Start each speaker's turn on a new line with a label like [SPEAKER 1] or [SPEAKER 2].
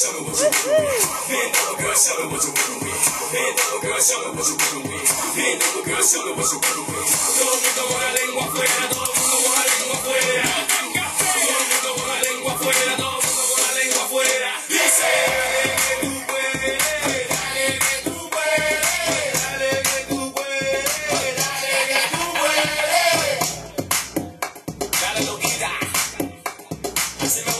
[SPEAKER 1] tell me what you doing with. Man,
[SPEAKER 2] little girl, tell me what you doing with. Man, little girl, tell me what you doing with. Man, little girl, tell me what you doing with. Todo el mundo con la lengua afuera, todo el mundo con la lengua afuera. Todo el mundo con la lengua afuera. Gracias.